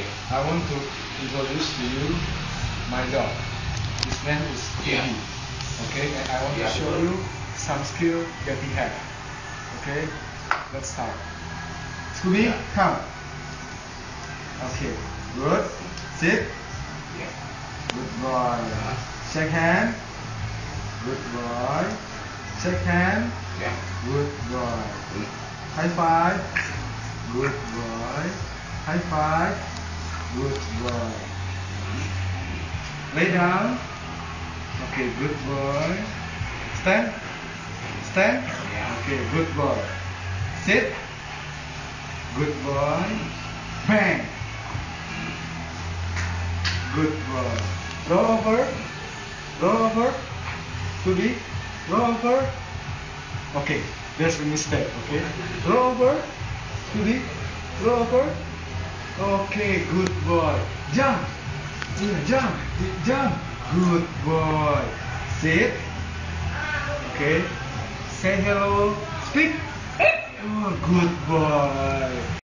Okay. I want to introduce to you my dog. His name is Yeah. Okay, and I want Yeah. to show you some skill that he has. Okay, let's start. Scooby, Yeah. come. Okay, good. Sit. Yeah. Good boy. Uh-huh. Shake hand. Good boy. Shake hand. Yeah. Good boy. Mm. High five. Good boy. High five. Good boy. Lay down. Okay, good boy. Stand. Stand. Okay, good boy. Sit. Good boy. Bang. Good boy. Roll over. Roll over. To be. Roll over. Okay, there's a mistake. Okay. Roll over. To. Roll over. Okay, good boy. Jump. Yeah, jump. Jump. Good boy. Sit. Okay. Say hello. Speak. Oh, good boy.